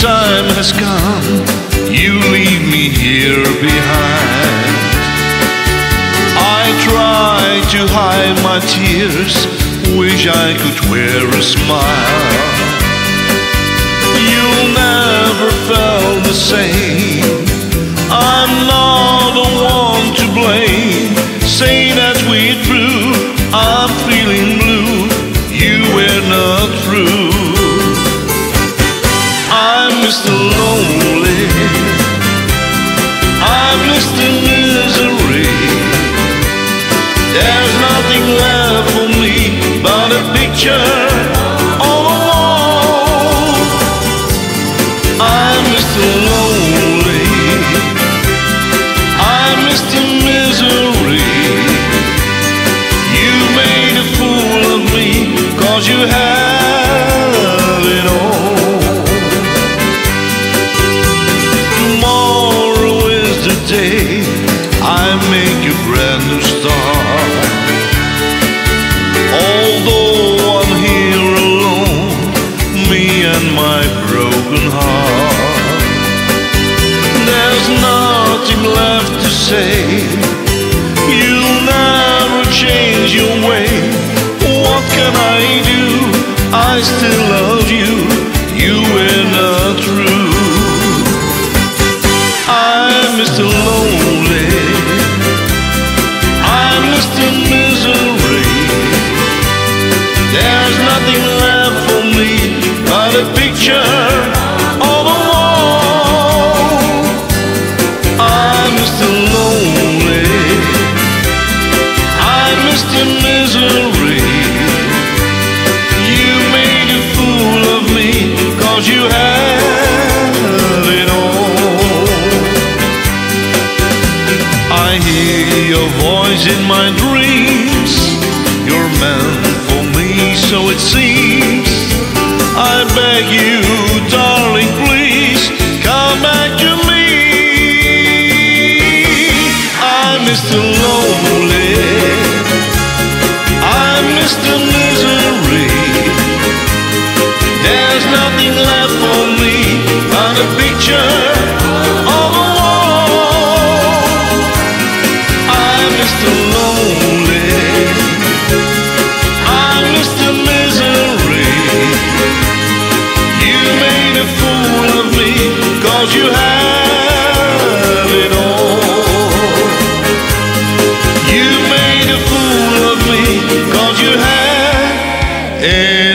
time has come, you leave me here behind. I try to hide my tears, wish I could wear a smile. You'll never felt the same. I'm not the one to blame. Say that we're through. I'm feeling blue. You were not true. I'm Mr. Lonely. I'm Mr. Misery. There's nothing left for me but a picture on the wall. I'm Mr. Lonely. Day I make a brand new start. Although I'm here alone, me and my broken heart. There's nothing left to say. Nothing left for me but a picture on the wall. I'm still Lonely. I'm Mr. Misery. You made a fool of me cause you had it all. I hear your voice in my dreams. You're meant for me, so it seems. I beg you, darling, please come back to me. I'm Mr. Lonely. I'm Mr. Misery. There's nothing left for me but a picture on the wall. I'm Mr. Lonely. Cause you have it all. You made a fool of me cause you had it.